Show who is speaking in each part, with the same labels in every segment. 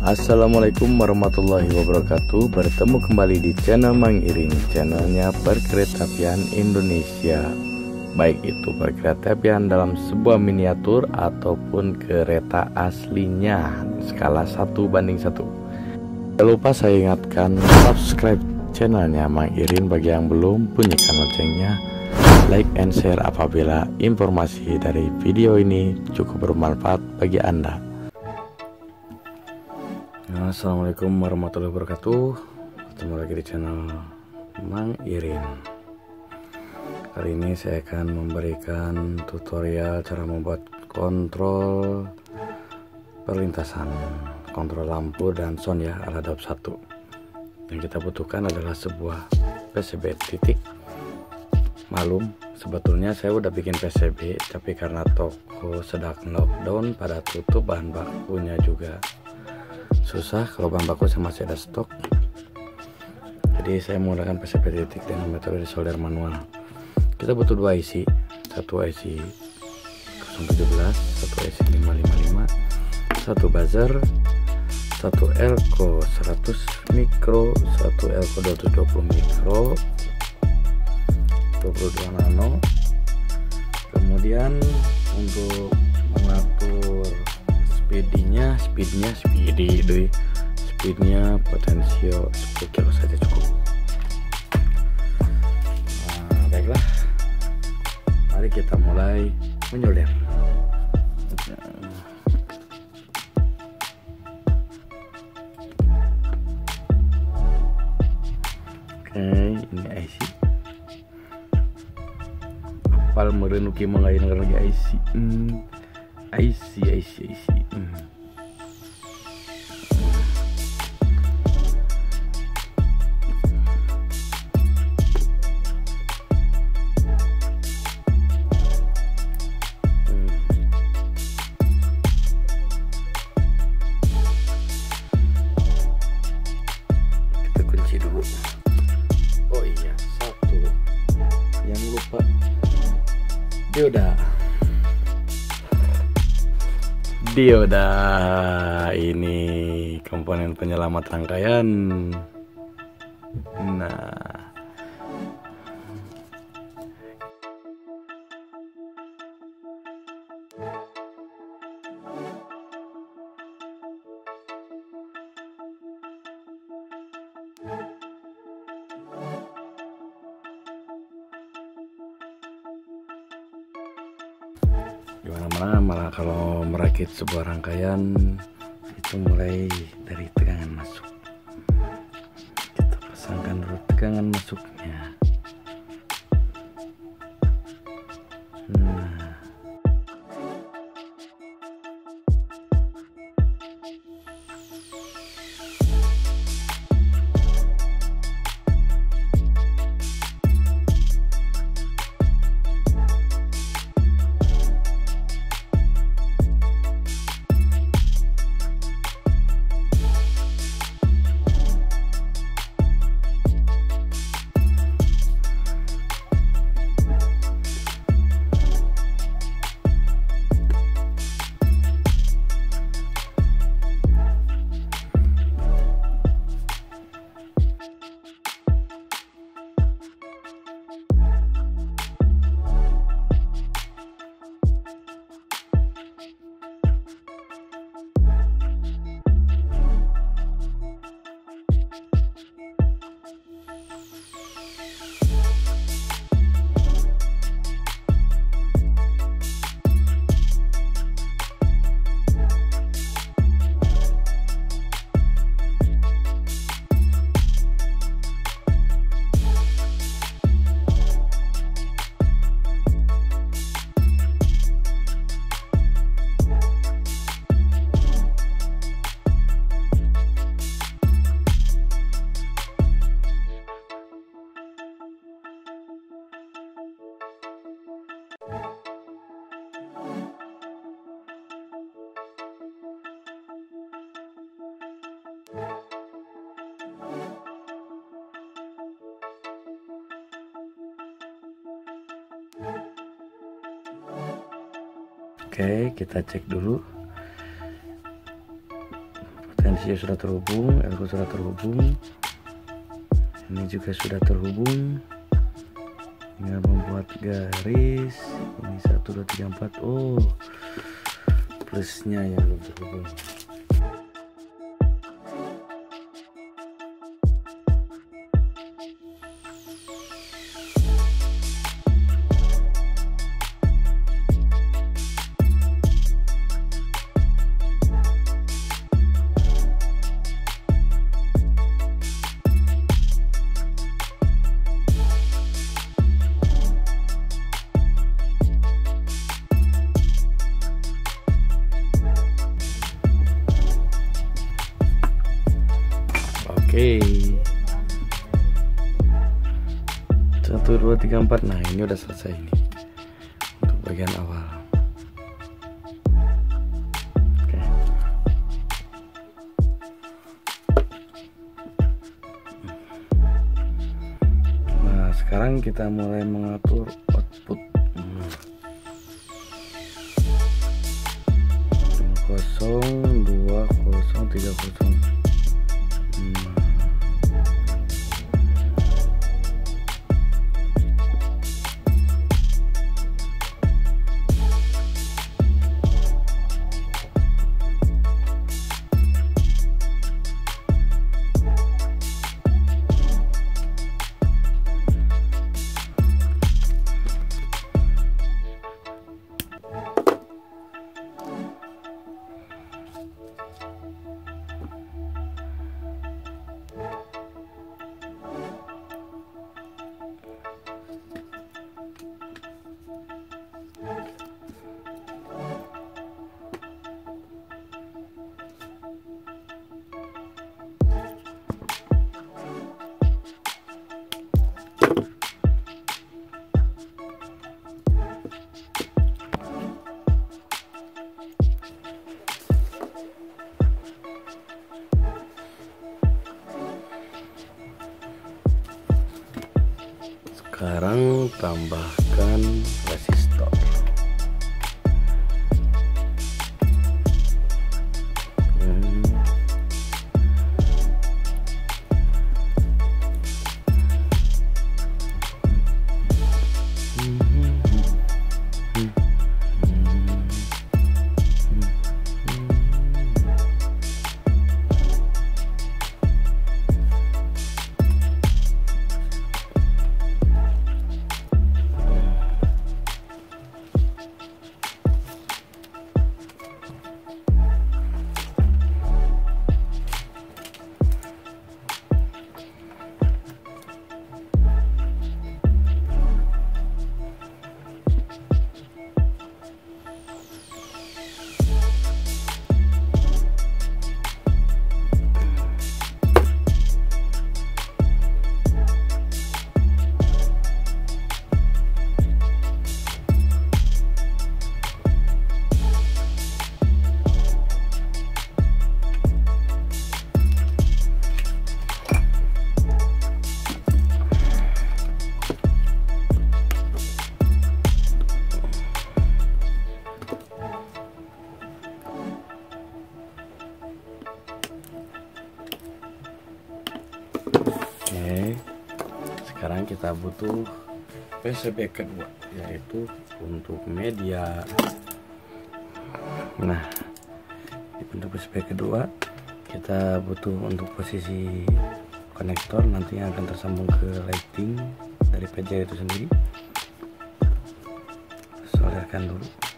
Speaker 1: Assalamualaikum warahmatullahi wabarakatuh. Bertemu kembali di channel Mang Iring Channelnya Perkeretaapian Indonesia. Baik itu perkeretaapian dalam sebuah miniatur Ataupun kereta aslinya Skala 1 banding 1 Jangan lupa saya ingatkan Subscribe channelnya Mang Irin Bagi yang belum bunyikan loncengnya. Like and share apabila informasi dari video ini cukup bermanfaat bagi Anda Assalamualaikum warahmatullahi wabarakatuh. Ketemu lagi di channel Mang Irin. Kali ini saya akan memberikan tutorial cara membuat kontrol perlintasan Kontrol lampu dan sound ya ala DAP 1 Yang kita butuhkan adalah sebuah PCB titik Malum. Sebetulnya saya udah bikin PCB Tapi karena toko sedang lockdown pada tutup bahan bakunya juga susah kalau bahan baku saya masih ada stok jadi saya menggunakan PCB titik dengan metode solder manual. Kita butuh dua IC satu IC 017 satu IC 555 satu buzzer satu elko 100 mikro satu elko 220 mikro 22 nano. Kemudian untuk mengatur speednya speednya speedy deh speednya potensio 10 kilo saja cukup. Nah, baiklah. Mari kita mulai menyolder oke ini IC apal merenuki mengain lagi IC hmm. IC IC IC kita kunci dulu. Oh iya satu. Yang lupa. Dioda dioda ini komponen penyelamat rangkaian. Nah mana malah kalau merakit sebuah rangkaian itu mulai dari tegangan masuk. Kita pasangkan dulu tegangan masuknya Oke, kita cek dulu. Tensi sudah terhubung elko sudah terhubung. Ini juga sudah terhubung. Tinggal membuat garis. Ini satu dua tiga empat. Oh plusnya yang belum terhubung 34 nah ini udah selesai ini untuk bagian awal. Nah sekarang kita mulai mengatur output. Hmm. kosong dua kosong tiga kosong. Sekarang tambahkan resistor kita butuh PCB kedua, yaitu untuk media. Nah, di bentuk PCB kedua, kita butuh untuk posisi konektor nanti yang akan tersambung ke lighting dari PJ itu sendiri. Solderkan dulu.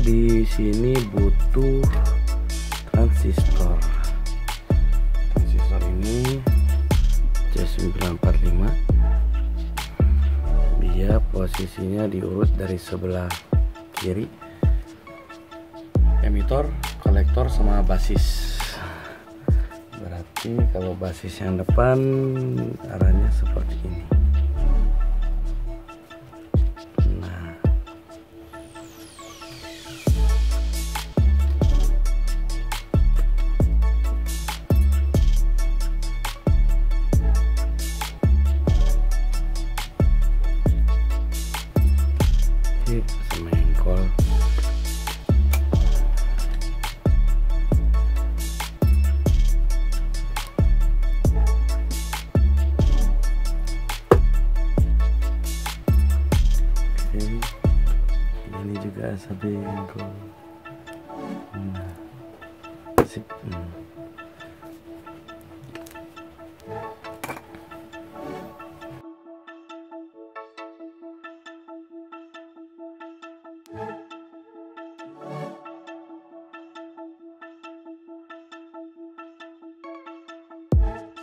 Speaker 1: Di sini butuh transistor. Transistor ini C945 dia posisinya diurut dari sebelah kiri. Emitor kolektor sama basis. Berarti kalau basis yang depan arahnya seperti ini it.